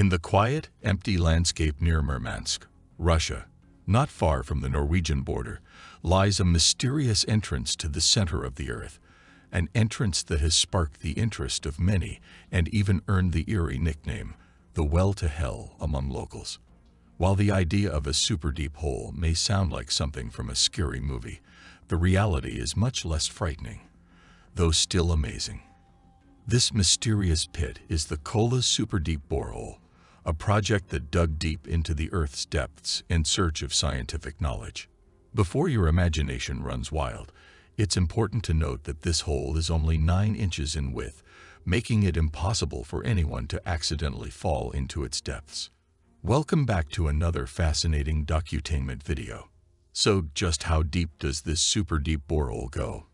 In the quiet, empty landscape near Murmansk, Russia, not far from the Norwegian border, lies a mysterious entrance to the center of the Earth, an entrance that has sparked the interest of many and even earned the eerie nickname, the Well to Hell, among locals. While the idea of a super deep hole may sound like something from a scary movie, the reality is much less frightening, though still amazing. This mysterious pit is the Kola Super Deep Borehole, a project that dug deep into the Earth's depths in search of scientific knowledge. Before your imagination runs wild, it's important to note that this hole is only 9 inches in width, making it impossible for anyone to accidentally fall into its depths. Welcome back to another fascinating docutainment video. So just how deep does this super deep borehole go?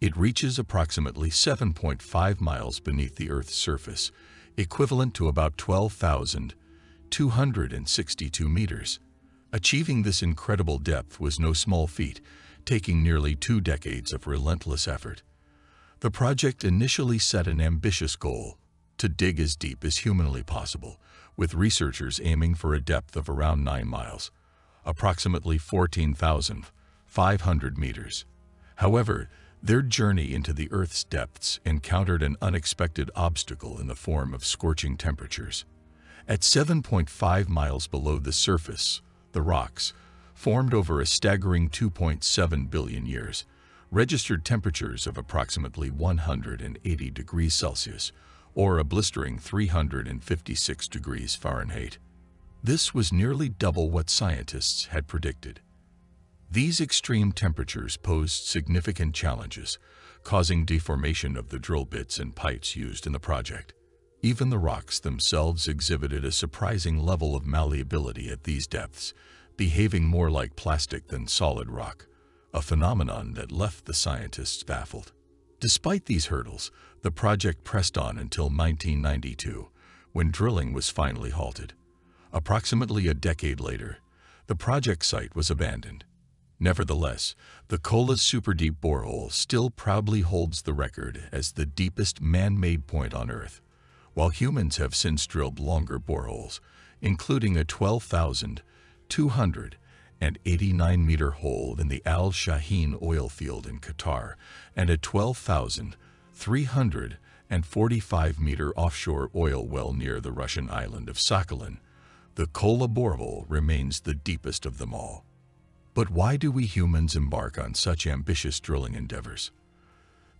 It reaches approximately 7.5 miles beneath the Earth's surface, equivalent to about 12,262 meters. Achieving this incredible depth was no small feat, taking nearly two decades of relentless effort. The project initially set an ambitious goal to dig as deep as humanly possible, with researchers aiming for a depth of around 9 miles, approximately 14,500 meters. However, their journey into the Earth's depths encountered an unexpected obstacle in the form of scorching temperatures. At 7.5 miles below the surface, the rocks, formed over a staggering 2.7 billion years, registered temperatures of approximately 180 degrees Celsius, or a blistering 356 degrees Fahrenheit. This was nearly double what scientists had predicted. These extreme temperatures posed significant challenges, causing deformation of the drill bits and pipes used in the project. Even the rocks themselves exhibited a surprising level of malleability at these depths, behaving more like plastic than solid rock, a phenomenon that left the scientists baffled. Despite these hurdles, the project pressed on until 1992, when drilling was finally halted. Approximately a decade later, the project site was abandoned. Nevertheless, the Kola Super Deep Borehole still proudly holds the record as the deepest man-made point on Earth, while humans have since drilled longer boreholes, including a 12,289-meter hole in the Al Shaheen oil field in Qatar and a 12,345-meter offshore oil well near the Russian island of Sakhalin. The Kola borehole remains the deepest of them all. But why do we humans embark on such ambitious drilling endeavors?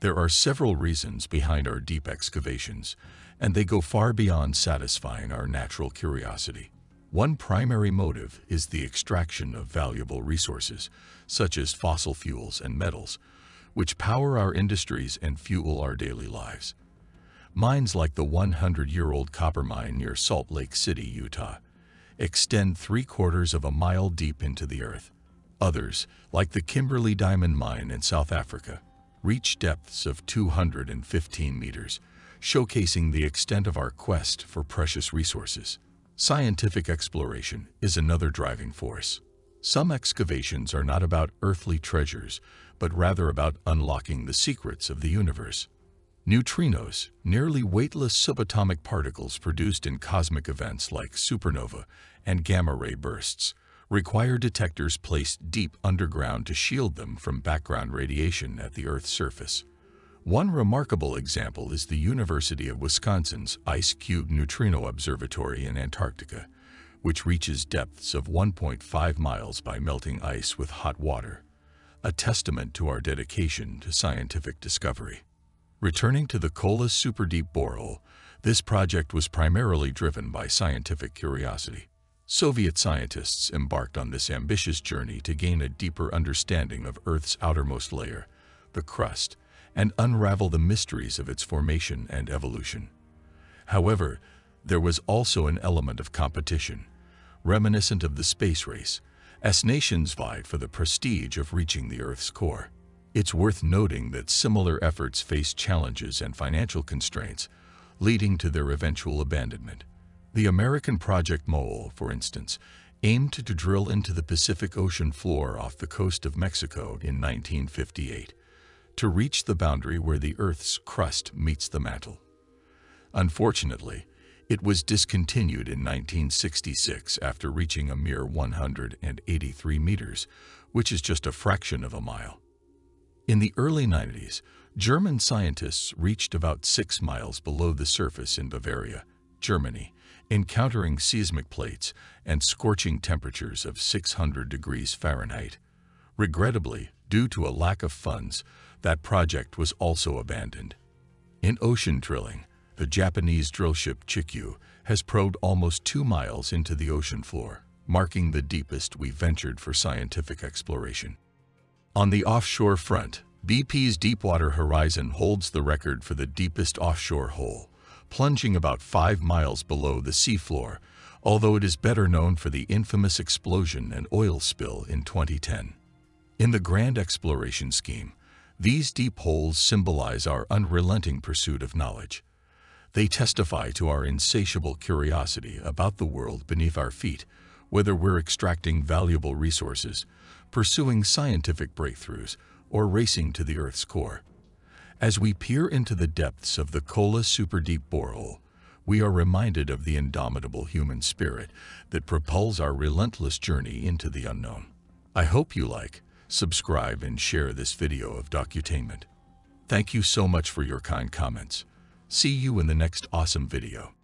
There are several reasons behind our deep excavations, and they go far beyond satisfying our natural curiosity. One primary motive is the extraction of valuable resources, such as fossil fuels and metals, which power our industries and fuel our daily lives. Mines like the 100-year-old copper mine near Salt Lake City, Utah, extend three-quarters of a mile deep into the earth. Others, like the Kimberley Diamond Mine in South Africa, reach depths of 215 meters, showcasing the extent of our quest for precious resources. Scientific exploration is another driving force. Some excavations are not about earthly treasures, but rather about unlocking the secrets of the universe. Neutrinos, nearly weightless subatomic particles produced in cosmic events like supernova and gamma-ray bursts, require detectors placed deep underground to shield them from background radiation at the Earth's surface. One remarkable example is the University of Wisconsin's IceCube Neutrino Observatory in Antarctica, which reaches depths of 1.5 miles by melting ice with hot water, a testament to our dedication to scientific discovery. Returning to the Kola Super Deep Borehole, this project was primarily driven by scientific curiosity. Soviet scientists embarked on this ambitious journey to gain a deeper understanding of Earth's outermost layer, the crust, and unravel the mysteries of its formation and evolution. However, there was also an element of competition, reminiscent of the space race, as nations vied for the prestige of reaching the Earth's core. It's worth noting that similar efforts faced challenges and financial constraints, leading to their eventual abandonment. The American Project Mohole, for instance, aimed to drill into the Pacific Ocean floor off the coast of Mexico in 1958 to reach the boundary where the Earth's crust meets the mantle. Unfortunately, It was discontinued in 1966 after reaching a mere 183 meters, which is just a fraction of a mile. In the early 90s, German scientists reached about six miles below the surface in Bavaria, Germany, encountering seismic plates and scorching temperatures of 600 degrees Fahrenheit. Regrettably, due to a lack of funds, that project was also abandoned. In ocean drilling, the Japanese drillship Chikyu has probed almost two miles into the ocean floor, marking the deepest we ventured for scientific exploration. On the offshore front, BP's Deepwater Horizon holds the record for the deepest offshore hole, plunging about five miles below the seafloor, although it is better known for the infamous explosion and oil spill in 2010. In the grand exploration scheme, these deep holes symbolize our unrelenting pursuit of knowledge. They testify to our insatiable curiosity about the world beneath our feet, whether we're extracting valuable resources, pursuing scientific breakthroughs, or racing to the Earth's core. As we peer into the depths of the Kola Superdeep borehole, we are reminded of the indomitable human spirit that propels our relentless journey into the unknown. I hope you like, subscribe, and share this video of Docutainment. Thank you so much for your kind comments. See you in the next awesome video.